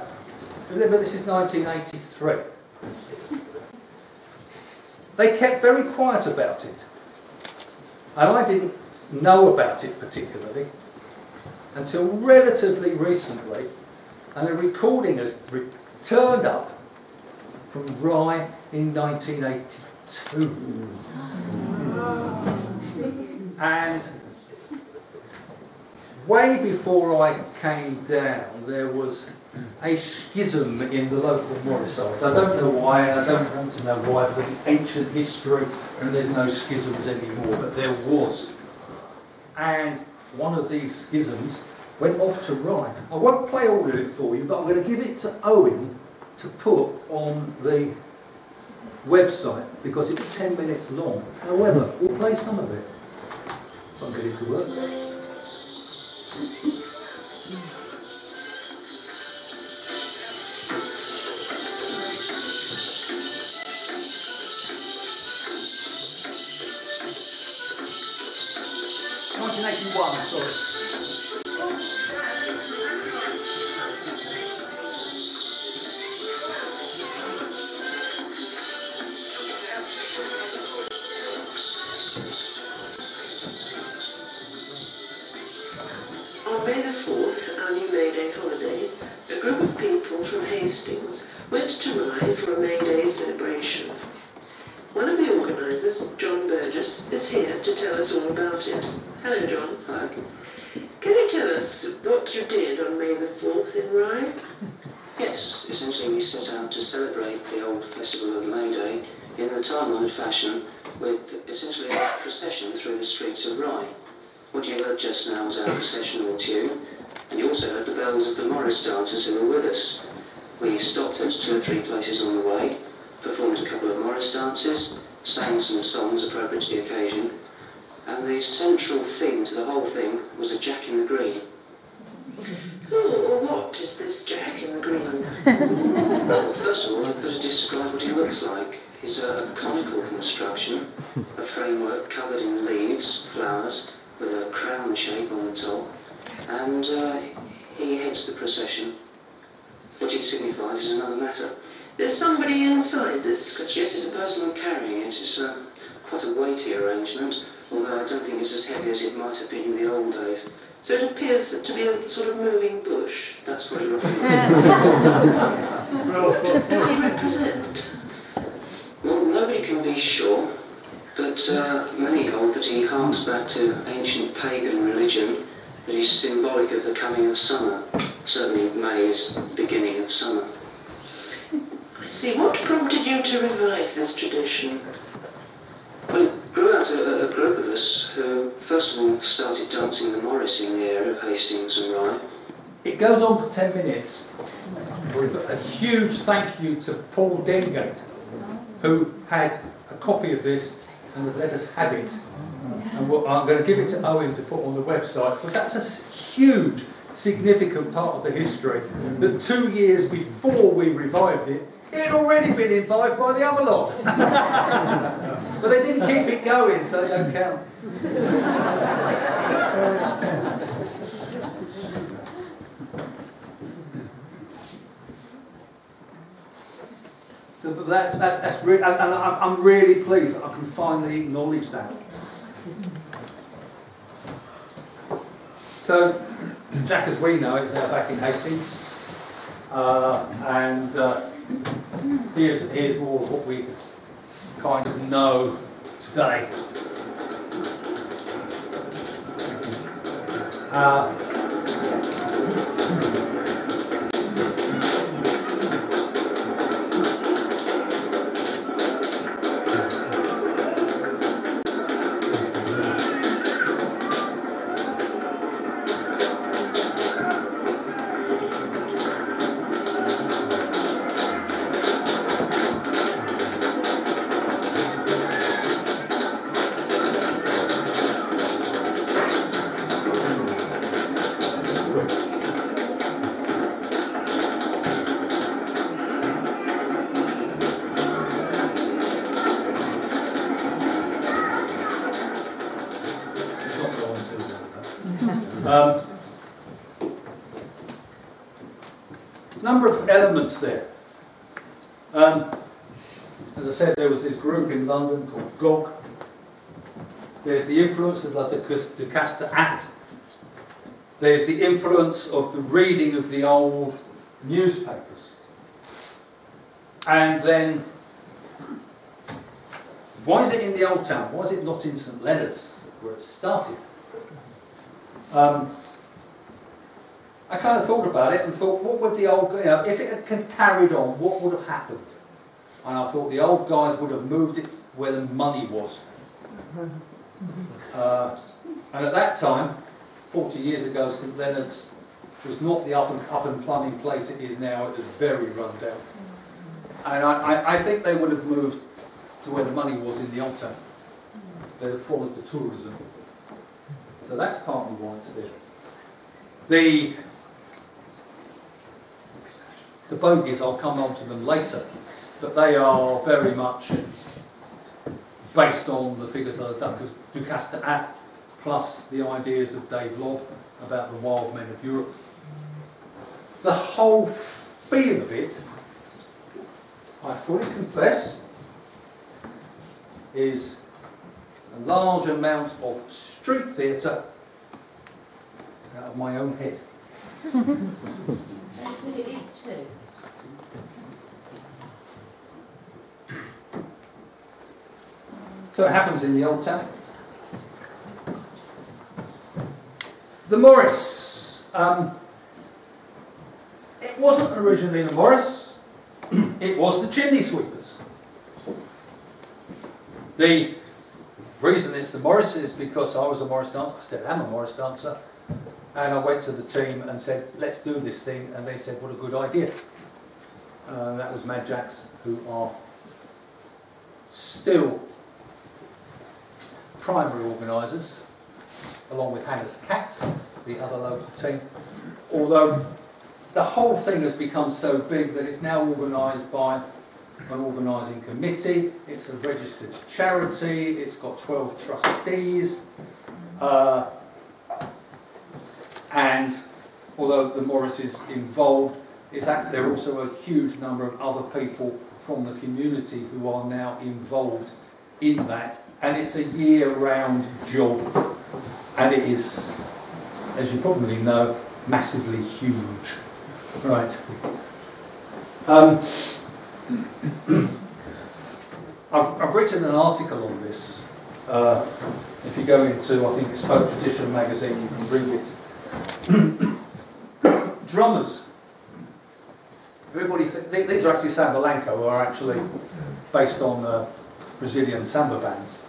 remember this is 1983. They kept very quiet about it. And I didn't know about it particularly until relatively recently, and a recording has re- turned up from Rye in 1982. And way before I came down, there was a schism in the local Morrisites. I don't know why, and I don't want to know why, because it's ancient history and there's no schisms anymore, but there was. And one of these schisms went off to Rye. I won't play all of it for you, but I'm going to give it to Owen to put on the website because it's 10 minutes long. However, we'll play some of it. If I can get it to work. We stopped at two or three places on the way, performed a couple of Morris dances, sang some songs appropriate to the occasion, and the central theme to the whole thing was a Jack in the Green. Oh, what is this Jack in the Green? Well, first of all, I'd better describe what he looks like. He's a conical construction, a framework covered in leaves, flowers, with a crown shape on the top, and uh, he heads the procession. What it signifies is another matter. There's somebody inside this Yes, it's a person I'm carrying it. It's uh, quite a weighty arrangement, although I don't think it's as heavy as it might have been in the old days. So it appears to be a sort of moving bush. That's what it. What does he represent? Well, nobody can be sure, but uh, many hold that he harks back to ancient pagan religion, that he's symbolic of the coming of summer. Certainly May is the beginning of summer. I see. What prompted you to revive this tradition? Well, it grew out of a, a group of us who first of all started dancing the Morris in the area of Hastings and Rye. It goes on for 10 minutes. We've got a huge thank you to Paul Dengate, who had a copy of this and would let us have it. And we'll- I'm going to give it to Owen to put on the website, because that's a huge, significant part of the history. That two years before we revived it, it had already been revived by the other lot. but they didn't keep it going, so they don't count. So but that's, that's, that's re- and, and I'm, really pleased that I can finally acknowledge that. So, Jack, as we know, is now back in Hastings, uh, and uh, here's here's more of what we kind of know today. Uh, Um, number of elements there. Um, as I said, there was this group in London called GOG. There's the influence of La Ducasse d'Ath. There's the influence of the reading of the old newspapers. And then, why is it in the old town? Why is it not in St Leonard's, where it started? Um, I kind of thought about it and thought, what would the old, you know, if it had carried on, what would have happened? And I thought the old guys would have moved it where the money was. Uh, and at that time, 40 years ago, St Leonard's was not the up and, up and plumbing place it is now. It was very run down. And I, I, I think they would have moved to where the money was in the old. They'd have followed the tourism. So that's partly why it's there. The, the bogies, I'll come on to them later, but they are very much based on the figures of the Ducasse d'Ath, plus the ideas of Dave Lobb about the wild men of Europe. The whole feel of it, I fully confess, is a large amount of street theatre out of my own head. But it is too. So it happens in the old town. The Morris. Um, it wasn't originally the Morris, it was the chimney sweepers. The reason it's the Morris is because I was a Morris dancer, I still am a Morris dancer, and I went to the team and said, let's do this thing, and they said, what a good idea. Uh, that was Mad Jacks, who are still primary organisers, along with Hannah's Cat, the other local team. Although the whole thing has become so big that it's now organised by an organising committee, it's a registered charity, it's got 12 trustees, uh, and although the Morris is involved, it's there are also a huge number of other people from the community who are now involved in that, and it's a year-round job, and it is, as you probably know, massively huge. Right. Um, I've, I've written an article on this. Uh, if you go into, I think it's Folk Tradition magazine, you can read it. Drummers. Everybody, th- th- these are actually Samba Lanco, are actually based on uh, Brazilian samba bands.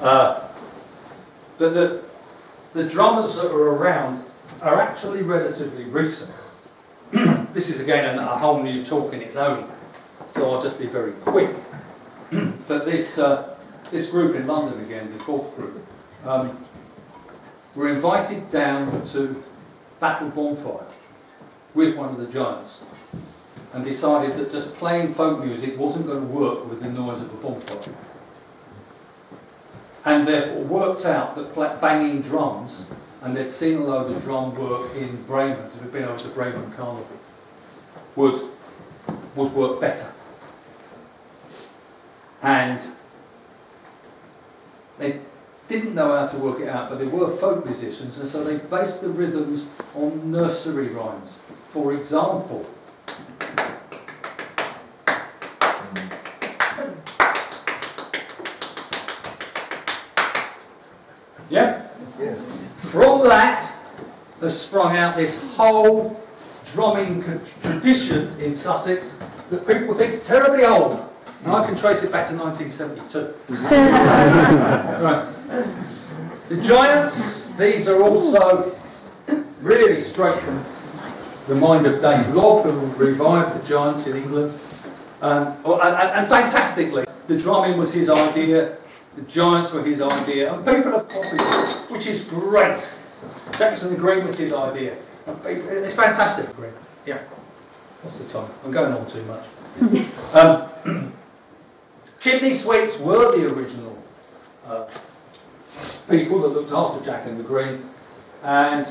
Uh, but the, the drummers that are around are actually relatively recent. this is again a, a whole new talk in its own, so I'll just be very quick. but this, uh, this group in London again, the fourth group, um, were invited down to Battle Bonfire with one of the giants and decided that just playing folk music wasn't going to work with the noise of a bonfire. And therefore worked out that banging drums, and they'd seen a load of drum work in Bremen, to have been over to Bremen Carnival, would, would work better. And they didn't know how to work it out, but they were folk musicians, and so they based the rhythms on nursery rhymes. For example, yeah? From that has sprung out this whole drumming tradition in Sussex that people think is terribly old. And I can trace it back to 1972. right. The Giants, these are also really straight from the mind of Dave Lobb, who revived the Giants in England. Um, and, and- and fantastically, the drumming was his idea, the Giants were his idea, and people have copied it, which is great. Jack in Green was his idea. It's fantastic, Green. Yeah. What's the time? I'm going on too much. um, chimney sweeps were the original uh, people that looked after Jack and the Green. And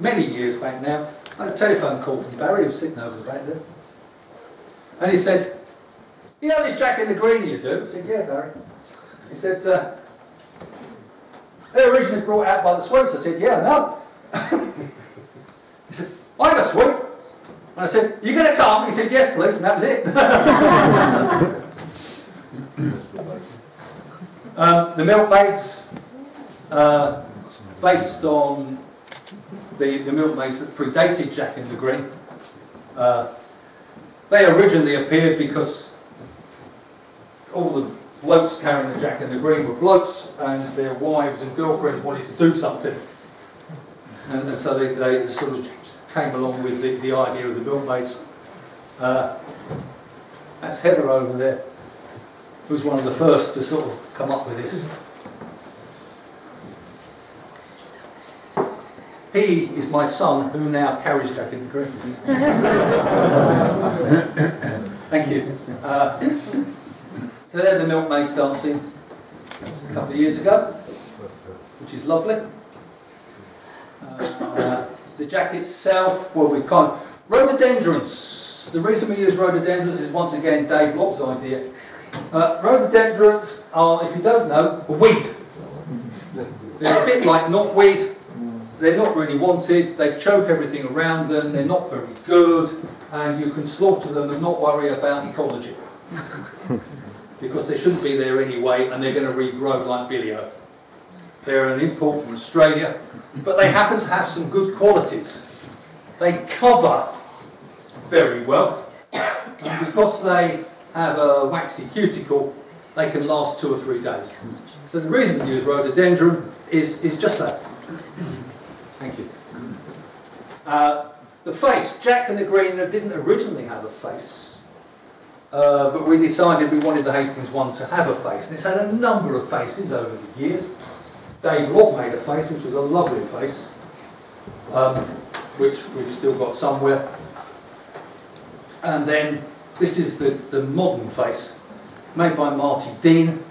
many years back now, I had a telephone call from Barry, who was sitting over the back there. And he said, You know this Jack and the Green you do? I said, Yeah, Barry. He said, uh, They're originally brought out by the Sweeps. I said, Yeah, no. he said, I have a sweep. And I said, "You're going to come? He said, Yes, please. And that was it. um, the Milkmaids, uh, based on the, the milkmaids that predated Jack and the Green. Uh, they originally appeared because all the blokes carrying the Jack and the Green were blokes and their wives and girlfriends wanted to do something. And, and so they, they sort of came along with the, the idea of the milkmaids. Uh, that's Heather over there, who's one of the first to sort of come up with this. He is my son who now carries Jack in the Green. Thank you. Uh, so they're the milkmaids dancing a couple of years ago, which is lovely. Uh, the jack itself, well, we've kind rhododendrons. The reason we use rhododendrons is once again Dave Lobb's idea. Uh, rhododendrons are, if you don't know, a weed. They're a bit like knotweed. They're not really wanted. They choke everything around them. They're not very good, and you can slaughter them and not worry about ecology because they shouldn't be there anyway, and they're going to regrow like billio. They're an import from Australia, but they happen to have some good qualities. They cover very well, and because they have a waxy cuticle, they can last two or three days. So the reason we use rhododendron is, is just that. Thank you. Uh, the face, Jack and the Green didn't originally have a face, uh, but we decided we wanted the Hastings one to have a face, and it's had a number of faces over the years. Dave Lobb made a face, which was a lovely face, um, which we've still got somewhere. And then this is the, the modern face, made by Marty Dean,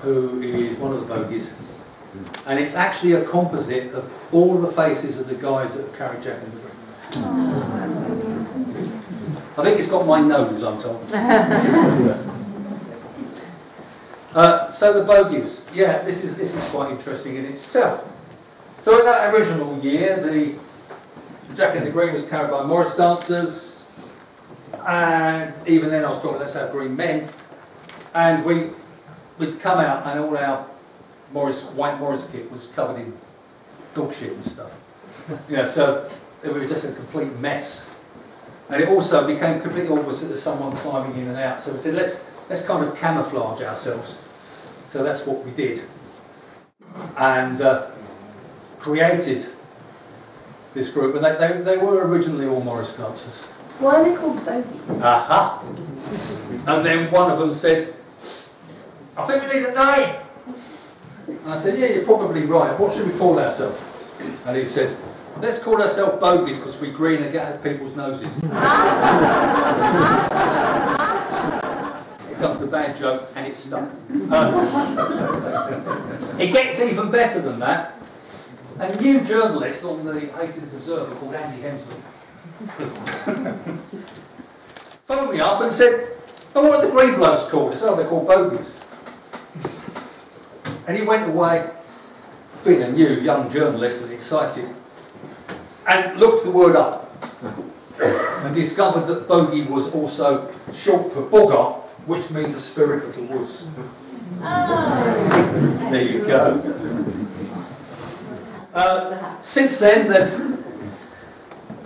who is one of the bogies. And it's actually a composite of all the faces of the guys that have carried Jack in the Green. I think it's got my nose, I'm told. Uh, so the bogies, yeah, this is this is quite interesting in itself. So in that original year, the Jack in the Green was carried by Morris dancers, and even then I was talking, let's have green men, and we we'd come out and all our Morris white Morris kit was covered in dog shit and stuff. You know, so it was just a complete mess. And it also became completely obvious that there's someone climbing in and out. So we said, let's let's kind of camouflage ourselves. So that's what we did. And uh, created this group. And they, they, they were originally all Morris dancers. Why are they called bogies? Aha! And then one of them said, I think we need a name. And I said, yeah, you're probably right. What should we call ourselves? And he said, let's call ourselves bogies because we green and get at people's noses. Here comes the bad joke, and it's stuck. Um, it gets even better than that. A new journalist on the Hastings Observer called Andy Hemsley phoned me up and said, oh, what are the green blokes called? I said, oh, they're called bogies. And he went away, being a new young journalist and excited, and looked the word up and discovered that bogey was also short for boggart, which means a spirit of the woods. There you go. Uh, since then, they've,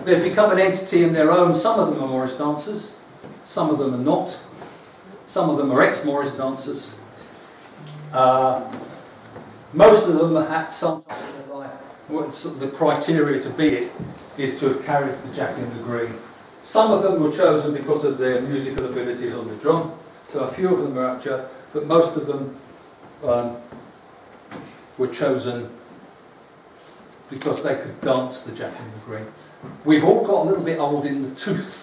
they've become an entity in their own. Some of them are Morris dancers, some of them are not. Some of them are ex-Morris dancers. Uh, most of them at some time in their life, sort of the criteria to be it is to have carried the Jack in the Green. Some of them were chosen because of their musical abilities on the drum, so a few of them are actually, but most of them um, were chosen because they could dance the Jack in the Green. We've all got a little bit old in the tooth.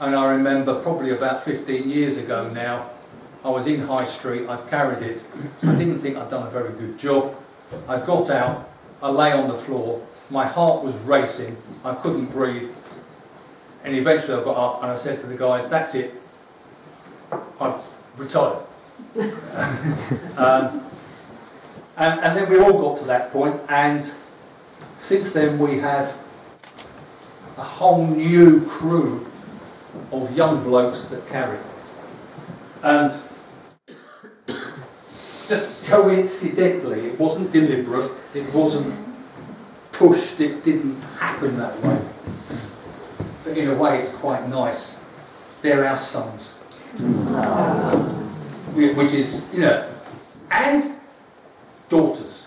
And I remember probably about 15 years ago now, I was in High Street, I'd carried it. I didn't think I'd done a very good job. I got out, I lay on the floor, my heart was racing, I couldn't breathe. And eventually I got up and I said to the guys, that's it, I've retired. um, and, and then we all got to that point, and since then we have a whole new crew of young blokes that carry. And just coincidentally, it wasn't deliberate, it wasn't pushed, it didn't happen that way. But in a way, it's quite nice. They're our sons. Whi- Which is, you know, and daughters.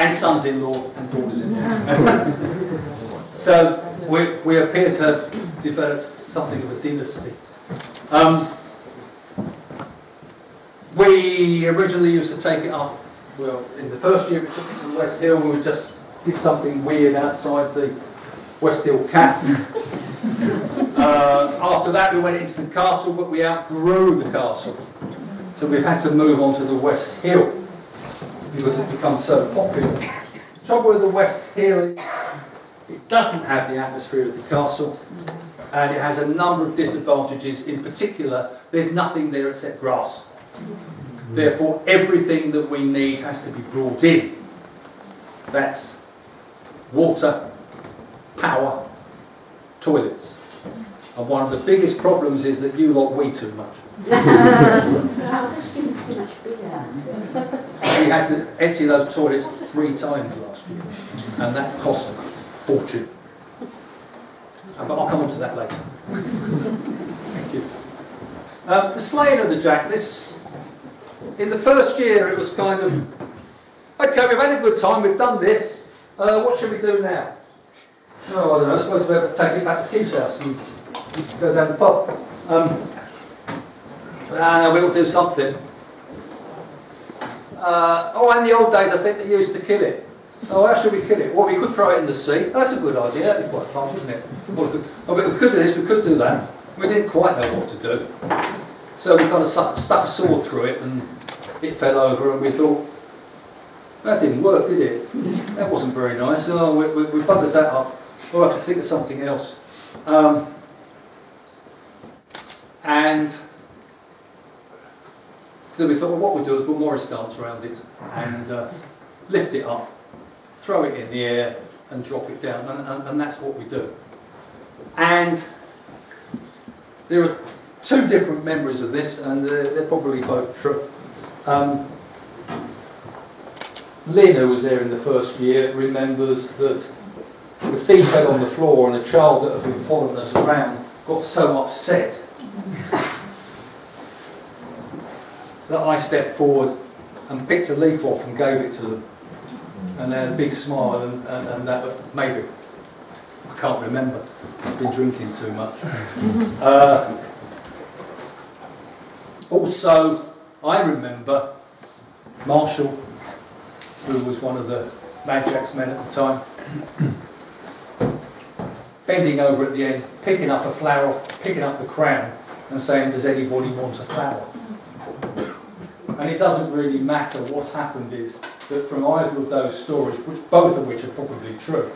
And sons-in-law and daughters-in-law. so we, we appear to have developed something of a dynasty. Um, we originally used to take it up, well, in the first year we took it to West Hill, we just did something weird outside the West Hill Cafe. uh, after that we went into the castle, but we outgrew the castle. So we've had to move on to the West Hill because it becomes so popular. Trouble with the West Hill, it doesn't have the atmosphere of the castle, and it has a number of disadvantages. In particular, there's nothing there except grass. Therefore, everything that we need has to be brought in. That's water, power, toilets. And one of the biggest problems is that you lot wee too much. We had to empty those toilets three times last year, and that cost a fortune. Uh, But I'll come on to that later. Thank you. Uh, the slaying of the jack, this, in the first year it was kind of, okay, we've had a good time, we've done this, uh, what should we do now? Oh, I don't know, I suppose we have to take it back to Keith's house and go down the pub. Um, no, we'll do something. Uh, oh, in the old days, I think they used to kill it. Oh, how should we kill it? Well, we could throw it in the sea. That's a good idea. That'd be quite fun, wouldn't it? Well, we could, oh, we could do this, we could do that. We didn't quite know what to do. So we kind of stuck, stuck a sword through it and it fell over and we thought, that didn't work, did it? That wasn't very nice. Oh, we, we, we buggered that up. We'll have to think of something else. Um, and then we thought, well, what we'll do is we'll Morris dance around it and uh, lift it up, throw it in the air and drop it down, and, and, and that's what we do. And there are two different memories of this, and they're, they're probably both true. Um, Lynn, who was there in the first year, remembers that the thief fell on the floor and a child that had been following us around got so upset that I stepped forward and picked a leaf off and gave it to them. And they had a big smile and, and, and that, maybe, I can't remember. I've been drinking too much. Uh, also, I remember Marshall, who was one of the Mad Jack's men at the time, bending over at the end, picking up a flower, picking up the crown, and saying, "Does anybody want a flower?" And it doesn't really matter what's happened is that from either of those stories, which both of which are probably true,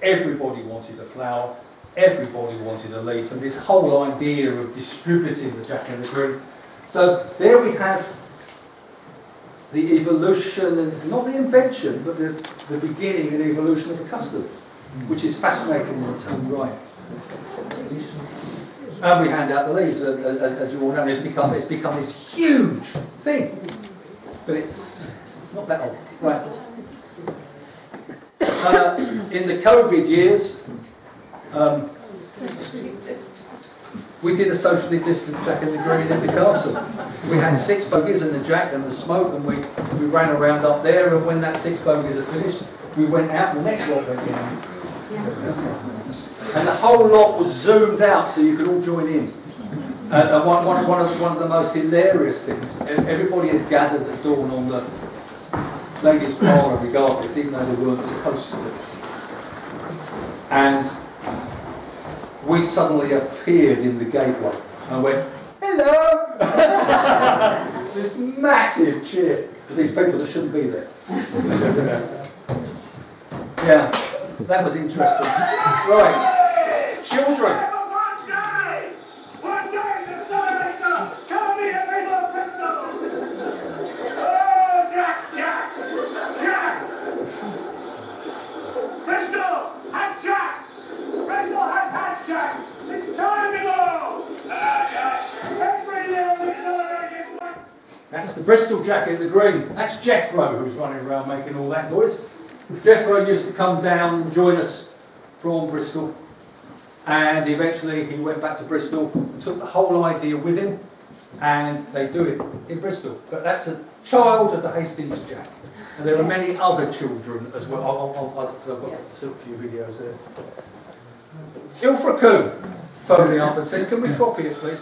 everybody wanted a flower, everybody wanted a leaf, and this whole idea of distributing the Jack in the Green. So there we have the evolution, and not the invention, but the, the beginning and evolution of a custom, which is fascinating in its own right. And we hand out the leaves, uh, as, as you all know, it's become, it's become this huge thing. But it's not that old. Right. Uh, in the COVID years, um, we did a socially distant Jack in the Green in the castle. We had six bogies and the Jack and the smoke, and we, we ran around up there. And when that six bogies are finished, we went out, and the next lot went in. And the whole lot was zoomed out so you could all join in. Uh, and one, one, one, of, one of the most hilarious things, everybody had gathered at dawn on the ladies' parlour regardless, even though they weren't supposed to. And we suddenly appeared in the gateway and went, hello! this massive cheer for these people that shouldn't be there. yeah, that was interesting. Right, children. That's the Bristol Jack in the Green. That's Jethro who's running around making all that noise. Jethro used to come down and join us from Bristol. And eventually he went back to Bristol and took the whole idea with him. And they do it in Bristol. But that's a child of the Hastings Jack. And there are many other children as well. I've got a few videos there. Ilfracombe phoned me up and said, can we copy it please?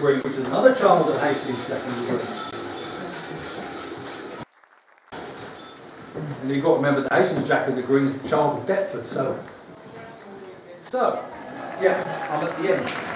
Which is another child of Hastings the Green. And you've got to remember that Hastings Jack Green is the child of Deptford, so. So, yeah, I'm at the end.